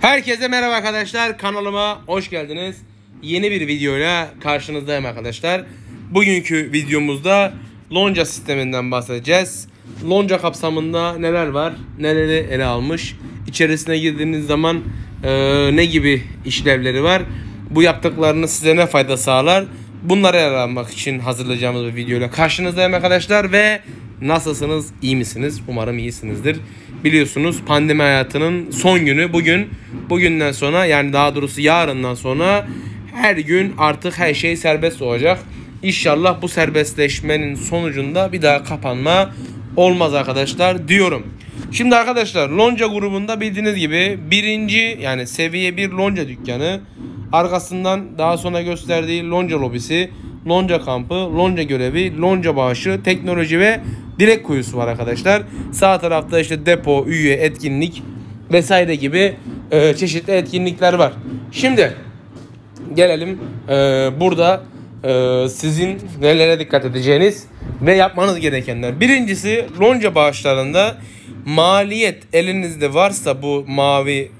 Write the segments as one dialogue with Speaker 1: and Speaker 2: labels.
Speaker 1: Herkese merhaba arkadaşlar. Kanalıma hoş geldiniz. Yeni bir videoyla karşınızdayım arkadaşlar. Bugünkü videomuzda lonca sisteminden bahsedeceğiz. Lonca kapsamında neler var, neleri ele almış, içerisine girdiğiniz zaman e, ne gibi işlevleri var, bu yaptıklarını size ne fayda sağlar, bunları ele almak için hazırlayacağımız bir videoyla karşınızdayım arkadaşlar ve nasılsınız, iyi misiniz? Umarım iyisinizdir. Biliyorsunuz pandemi hayatının son günü bugün. Bugünden sonra yani daha doğrusu yarından sonra her gün artık her şey serbest olacak. İnşallah bu serbestleşmenin sonucunda bir daha kapanma olmaz arkadaşlar diyorum. Şimdi arkadaşlar Lonca grubunda bildiğiniz gibi birinci yani seviye bir Lonca dükkanı arkasından daha sonra gösterdiği Lonca lobisi, Lonca kampı, Lonca görevi, Lonca bağışı, teknoloji ve dilek kuyusu var arkadaşlar. Sağ tarafta işte depo, üye, etkinlik vesaire gibi e, çeşitli etkinlikler var. Şimdi gelelim e, burada e, sizin nelere dikkat edeceğiniz ve yapmanız gerekenler. Birincisi lonca bağışlarında maliyet elinizde varsa bu mavi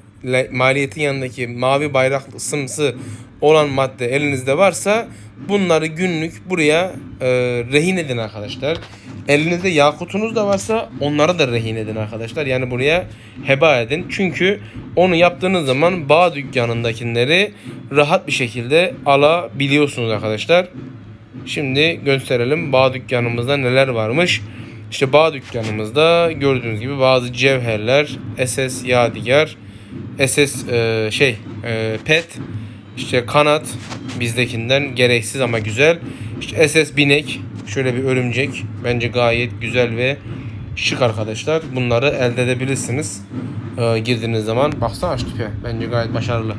Speaker 1: maliyetin yanındaki mavi bayraklısımsı olan madde elinizde varsa bunları günlük buraya e, rehin edin arkadaşlar. Elinizde yakutunuz da varsa onları da rehin edin arkadaşlar. Yani buraya heba edin. Çünkü onu yaptığınız zaman bağ dükkanındakileri rahat bir şekilde alabiliyorsunuz arkadaşlar. Şimdi gösterelim bağ dükkanımızda neler varmış. İşte bağ dükkanımızda gördüğünüz gibi bazı cevherler, SS yadigar, SS e, şey e, pet, işte kanat bizdekinden gereksiz ama güzel. İşte SS binek, şöyle bir örümcek. Bence gayet güzel ve şık arkadaşlar. Bunları elde edebilirsiniz. E, girdiğiniz zaman. Baksana aç tüpe. Bence gayet başarılı.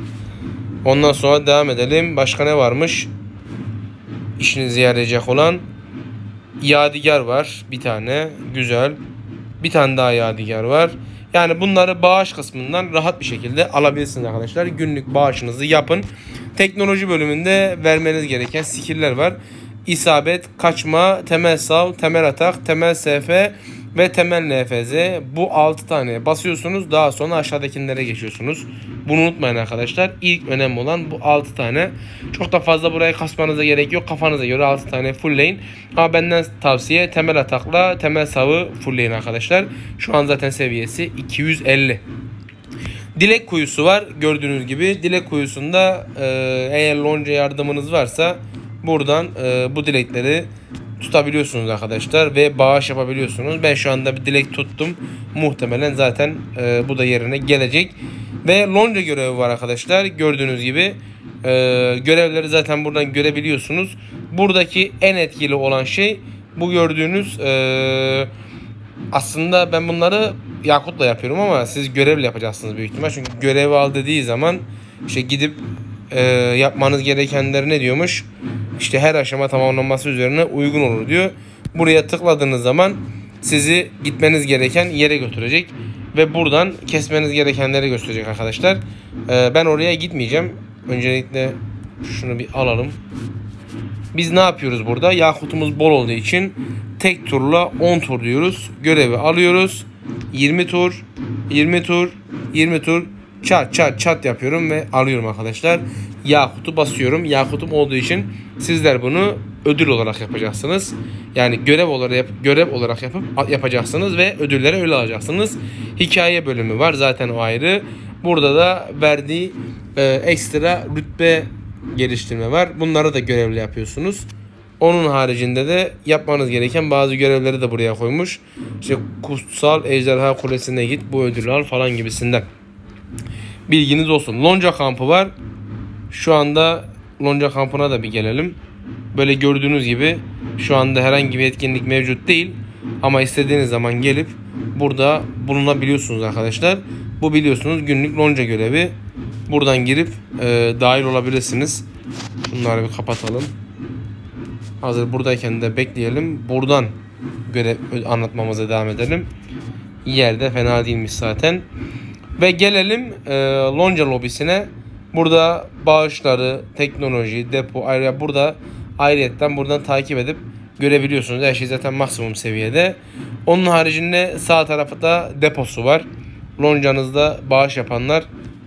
Speaker 1: Ondan sonra devam edelim. Başka ne varmış? İşinize yarayacak olan yadigar var. Bir tane. Güzel. Bir tane daha yadigar var. Yani bunları bağış kısmından rahat bir şekilde alabilirsiniz arkadaşlar. Günlük bağışınızı yapın. Teknoloji bölümünde vermeniz gereken skill'ler var. İsabet, kaçma, temel sav, temel atak, temel SF ve temel NFZ. Bu 6 tane basıyorsunuz. Daha sonra aşağıdakilere geçiyorsunuz. Bunu unutmayın arkadaşlar. İlk önemli olan bu 6 tane. Çok da fazla buraya kasmanıza gerek yok. Kafanıza göre 6 tane fullleyin. Ama benden tavsiye temel atakla temel savı fullleyin arkadaşlar. Şu an zaten seviyesi 250. Dilek kuyusu var gördüğünüz gibi. Dilek kuyusunda eğer lonca yardımınız varsa buradan e, bu dilekleri tutabiliyorsunuz arkadaşlar ve bağış yapabiliyorsunuz. Ben şu anda bir dilek tuttum. Muhtemelen zaten e, bu da yerine gelecek. Ve lonca görevi var arkadaşlar. Gördüğünüz gibi e, görevleri zaten buradan görebiliyorsunuz. Buradaki en etkili olan şey bu gördüğünüz e, aslında ben bunları Yakut'la yapıyorum ama siz görevle yapacaksınız büyük ihtimal. Çünkü görevi al dediği zaman işte gidip e, yapmanız gerekenleri ne diyormuş? İşte her aşama tamamlanması üzerine uygun olur diyor. Buraya tıkladığınız zaman sizi gitmeniz gereken yere götürecek ve buradan kesmeniz gerekenleri gösterecek arkadaşlar. E, ben oraya gitmeyeceğim. Öncelikle şunu bir alalım. Biz ne yapıyoruz burada? Yakutumuz bol olduğu için tek turla 10 tur diyoruz. Görevi alıyoruz. 20 tur, 20 tur, 20 tur çat çat çat yapıyorum ve alıyorum arkadaşlar. Yakut'u basıyorum. Yakut'um olduğu için sizler bunu ödül olarak yapacaksınız. Yani görev olarak yap, görev olarak yapıp yapacaksınız ve ödülleri öyle alacaksınız. Hikaye bölümü var zaten o ayrı. Burada da verdiği e, ekstra rütbe geliştirme var. Bunları da görevli yapıyorsunuz. Onun haricinde de yapmanız gereken bazı görevleri de buraya koymuş. İşte kutsal ejderha kulesine git bu ödülü al falan gibisinden. Bilginiz olsun. Lonca kampı var. Şu anda Lonca kampına da bir gelelim. Böyle gördüğünüz gibi şu anda herhangi bir etkinlik mevcut değil. Ama istediğiniz zaman gelip burada bulunabiliyorsunuz arkadaşlar. Bu biliyorsunuz günlük lonca görevi. Buradan girip e, dahil olabilirsiniz. Bunları bir kapatalım. Hazır buradayken de bekleyelim. Buradan görev anlatmamıza devam edelim. Yerde fena değilmiş zaten. Ve gelelim e, lonca lobisine. Burada bağışları, teknoloji, depo ayrıca burada ayrıyetten buradan takip edip görebiliyorsunuz. Her şey zaten maksimum seviyede. Onun haricinde sağ tarafta deposu var. Loncanızda bağış yapanlar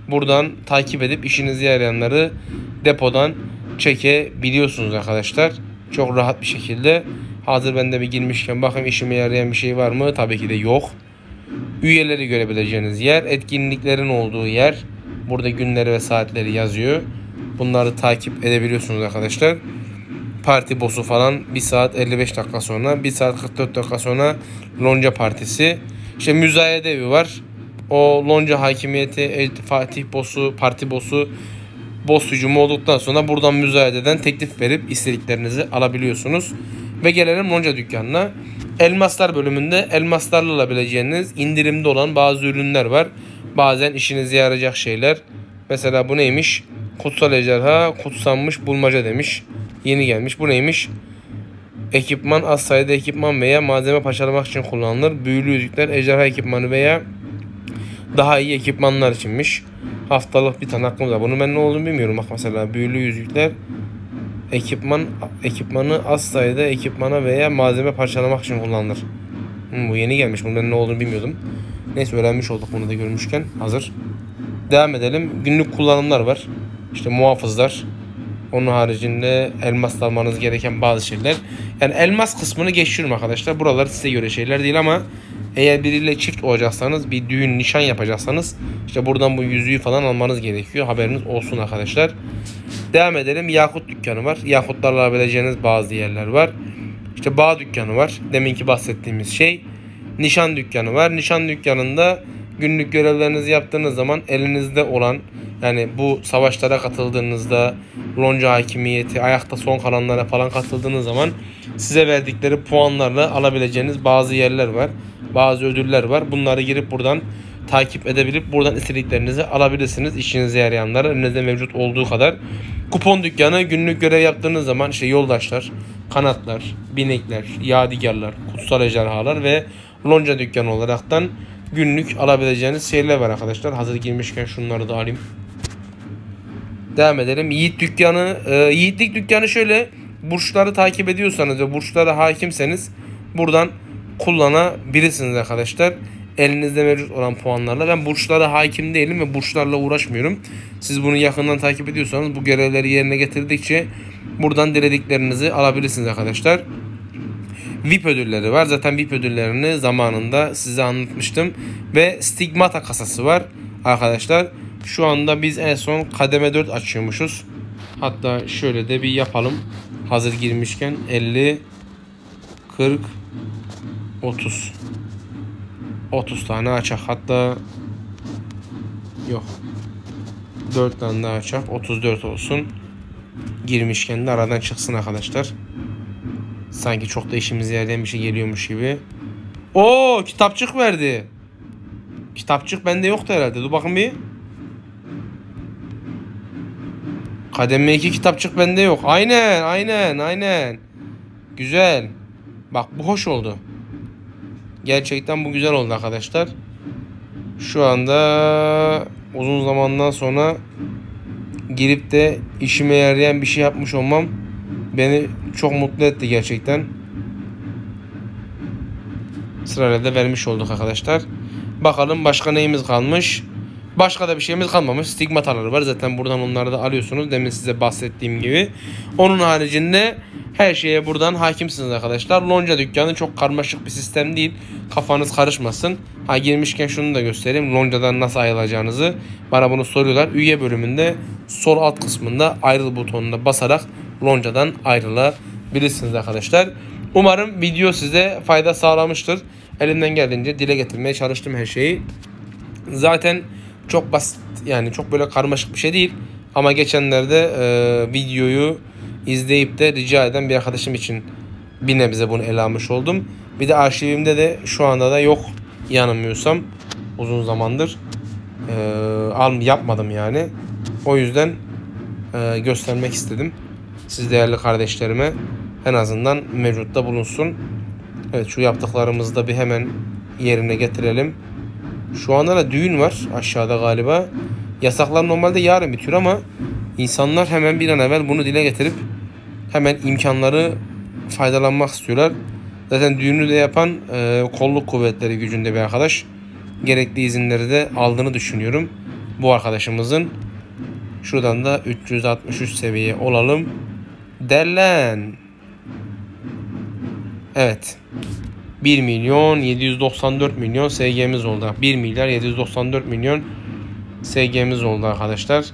Speaker 1: buradan takip edip işinize yarayanları depodan çekebiliyorsunuz arkadaşlar. Çok rahat bir şekilde. Hazır ben de bir girmişken bakın işime yarayan bir şey var mı? Tabii ki de yok. Üyeleri görebileceğiniz yer, etkinliklerin olduğu yer. Burada günleri ve saatleri yazıyor. Bunları takip edebiliyorsunuz arkadaşlar. Parti boss'u falan 1 saat 55 dakika sonra, 1 saat 44 dakika sonra Lonca Partisi. İşte müzayede evi var. O Lonca hakimiyeti, Fatih boss'u, parti boss'u boss hücumu olduktan sonra buradan müzayededen teklif verip istediklerinizi alabiliyorsunuz. Ve gelelim Lonca dükkanına. Elmaslar bölümünde elmaslarla alabileceğiniz indirimde olan bazı ürünler var. Bazen işinize yarayacak şeyler. Mesela bu neymiş? Kutsal ejderha kutsanmış bulmaca demiş. Yeni gelmiş. Bu neymiş? Ekipman az sayıda ekipman veya malzeme parçalamak için kullanılır. Büyülü yüzükler ejderha ekipmanı veya daha iyi ekipmanlar içinmiş. Haftalık bir tane aklımda. Bunu ben ne olduğunu bilmiyorum. Bak mesela büyülü yüzükler ekipman ekipmanı az sayıda ekipmana veya malzeme parçalamak için kullanılır. Hmm, bu yeni gelmiş. Bunun ben ne olduğunu bilmiyordum. Neyse öğrenmiş olduk bunu da görmüşken. Hazır. Devam edelim. Günlük kullanımlar var. İşte muhafızlar. Onun haricinde elmas almanız gereken bazı şeyler. Yani elmas kısmını geçiyorum arkadaşlar. Buralar size göre şeyler değil ama eğer biriyle çift olacaksanız bir düğün nişan yapacaksanız işte buradan bu yüzüğü falan almanız gerekiyor. Haberiniz olsun arkadaşlar. Devam edelim. Yakut dükkanı var. Yakutlarla alabileceğiniz bazı yerler var. İşte bağ dükkanı var. Deminki bahsettiğimiz şey. Nişan dükkanı var. Nişan dükkanında günlük görevlerinizi yaptığınız zaman elinizde olan yani bu savaşlara katıldığınızda lonca hakimiyeti, ayakta son kalanlara falan katıldığınız zaman size verdikleri puanlarla alabileceğiniz bazı yerler var. Bazı ödüller var. Bunları girip buradan takip edebilip buradan istediklerinizi alabilirsiniz. İşinize yarayanlar elinizde mevcut olduğu kadar. Kupon dükkanı günlük görev yaptığınız zaman işte yoldaşlar, kanatlar, binekler, yadigarlar, kutsal ejderhalar ve lonca dükkanı olaraktan günlük alabileceğiniz şeyler var arkadaşlar. Hazır girmişken şunları da alayım. Devam edelim. Yiğit dükkanı. E, yiğitlik dükkanı şöyle. Burçları takip ediyorsanız ve burçlara hakimseniz buradan kullanabilirsiniz arkadaşlar. Elinizde mevcut olan puanlarla. Ben burçlara hakim değilim ve burçlarla uğraşmıyorum. Siz bunu yakından takip ediyorsanız bu görevleri yerine getirdikçe buradan dilediklerinizi alabilirsiniz arkadaşlar. VIP ödülleri var. Zaten VIP ödüllerini zamanında size anlatmıştım. Ve stigmata kasası var arkadaşlar. Şu anda biz en son kademe 4 açıyormuşuz. Hatta şöyle de bir yapalım. Hazır girmişken 50 40 30 30 tane açak. Hatta yok. 4 tane daha açak. 34 olsun. Girmişken de aradan çıksın arkadaşlar. Sanki çok da işimize yarayan bir şey geliyormuş gibi. Oo kitapçık verdi. Kitapçık bende yoktu herhalde. Dur bakın bir. Kademe 2 kitapçık bende yok. Aynen aynen aynen. Güzel. Bak bu hoş oldu. Gerçekten bu güzel oldu arkadaşlar. Şu anda uzun zamandan sonra girip de işime yarayan bir şey yapmış olmam beni çok mutlu etti gerçekten. Sırayla da vermiş olduk arkadaşlar. Bakalım başka neyimiz kalmış. Başka da bir şeyimiz kalmamış. Stigmataları var. Zaten buradan onları da alıyorsunuz. Demin size bahsettiğim gibi. Onun haricinde her şeye buradan hakimsiniz arkadaşlar. Lonca dükkanı çok karmaşık bir sistem değil. Kafanız karışmasın. Ha girmişken şunu da göstereyim. Lonca'dan nasıl ayrılacağınızı bana bunu soruyorlar. Üye bölümünde sol alt kısmında ayrıl butonuna basarak Lonca'dan ayrılabilirsiniz arkadaşlar. Umarım video size fayda sağlamıştır. Elimden geldiğince dile getirmeye çalıştım her şeyi. Zaten çok basit yani çok böyle karmaşık bir şey değil. Ama geçenlerde e, videoyu izleyip de rica eden bir arkadaşım için bir nebze bunu ele almış oldum. Bir de arşivimde de şu anda da yok yanılmıyorsam uzun zamandır e, yapmadım yani. O yüzden e, göstermek istedim. Siz değerli kardeşlerime en azından mevcutta bulunsun. Evet şu yaptıklarımızı da bir hemen yerine getirelim. Şu anda da düğün var aşağıda galiba. Yasaklar normalde yarın bitiyor ama insanlar hemen bir an evvel bunu dile getirip hemen imkanları faydalanmak istiyorlar. Zaten düğünü de yapan e, kolluk kuvvetleri gücünde bir arkadaş. Gerekli izinleri de aldığını düşünüyorum. bu arkadaşımızın. Şuradan da 363 seviye olalım. Derlen. Evet. 1 milyon 794 milyon SG'miz oldu. 1 milyar 794 milyon SG'miz oldu arkadaşlar.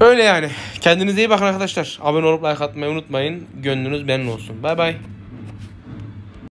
Speaker 1: Öyle yani. Kendinize iyi bakın arkadaşlar. Abone olup like atmayı unutmayın. Gönlünüz benimle olsun. Bay bay.